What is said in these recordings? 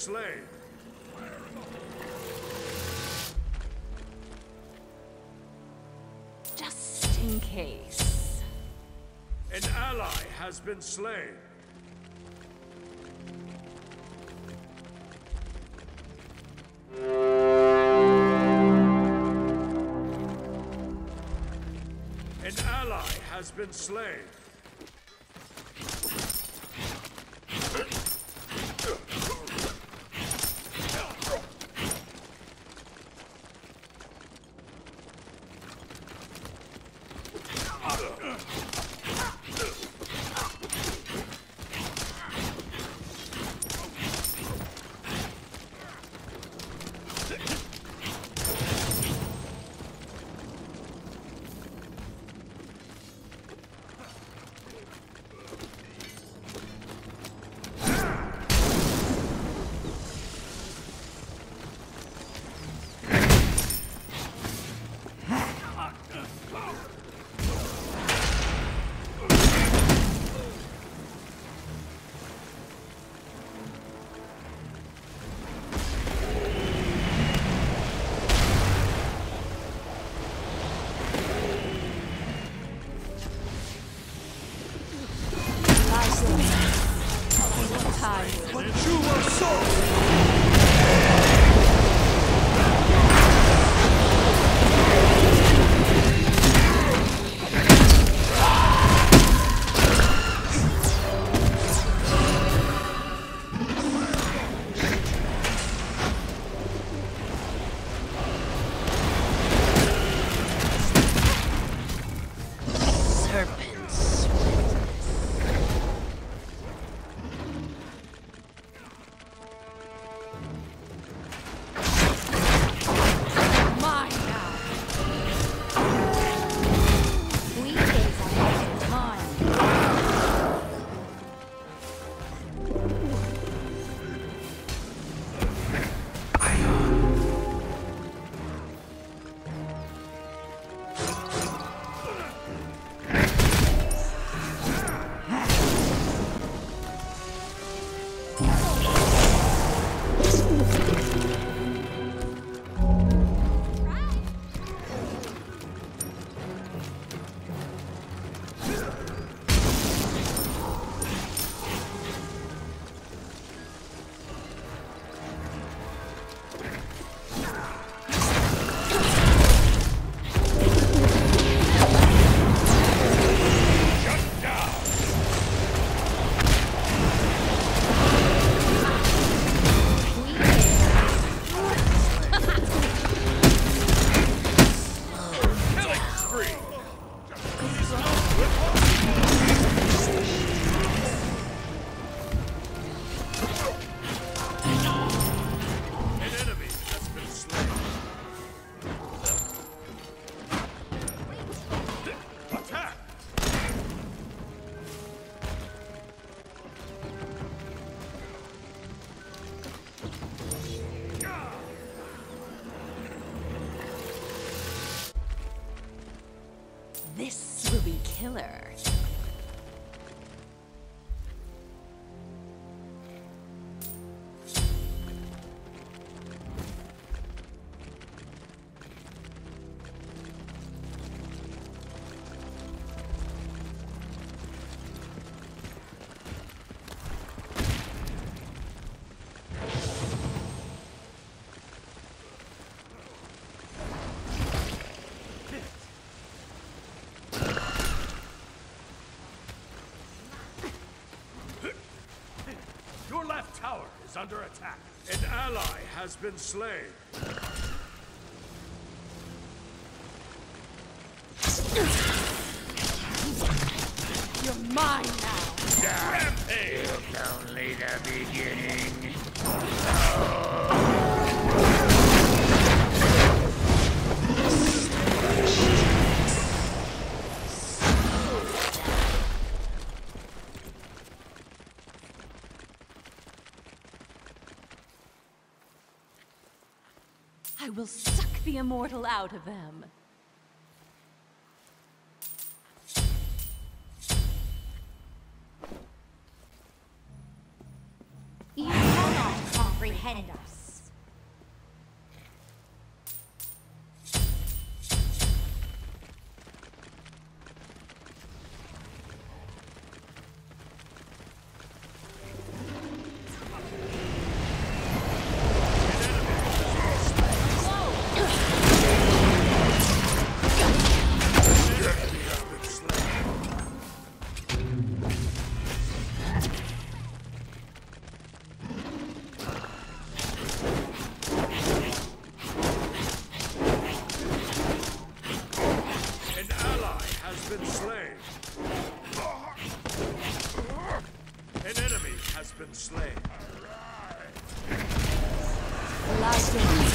slain. Just in case. An ally has been slain. An ally has been slain. Uh. This will be killer. Under attack. An ally has been slain. You're mine now. mortal out of them. You cannot comprehend us. Last round.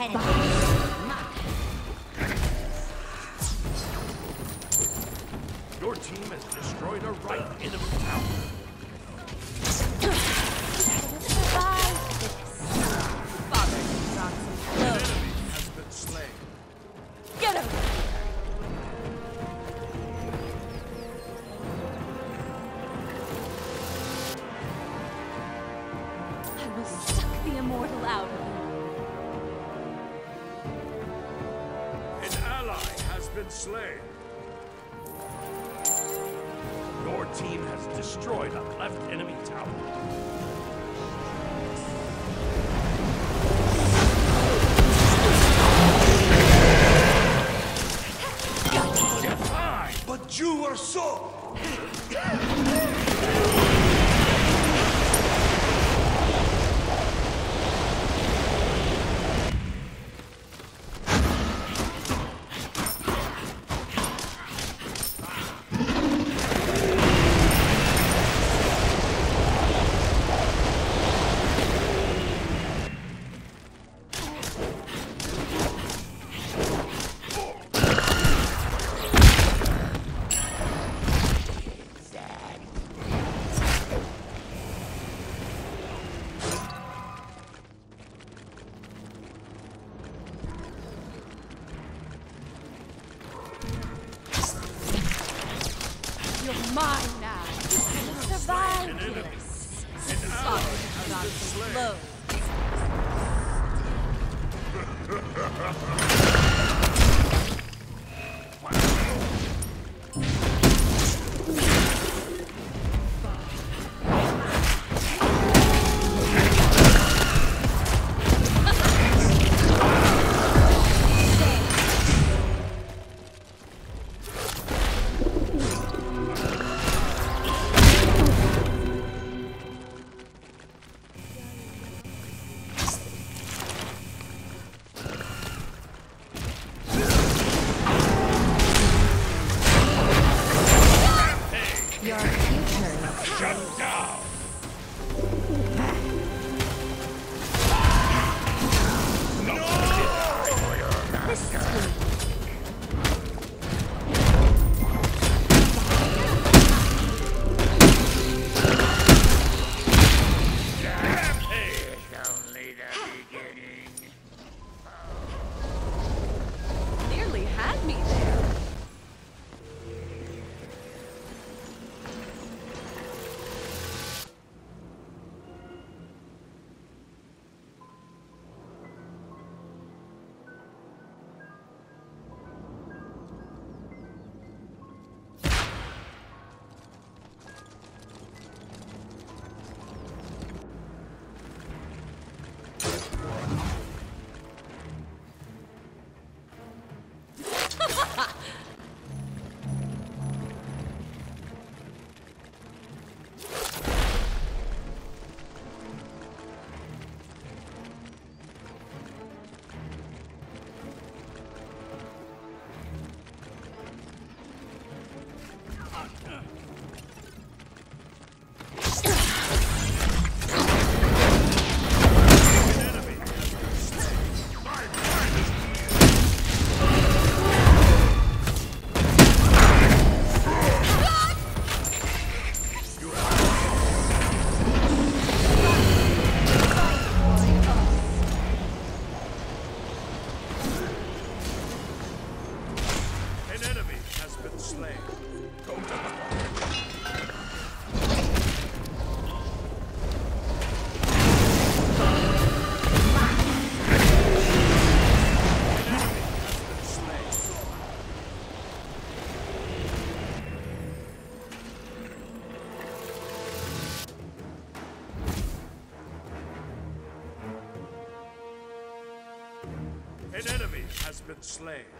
Your team has destroyed a right enemy tower. will suck the immortal out. been slain. Your team has destroyed a left enemy tower. but you are so... An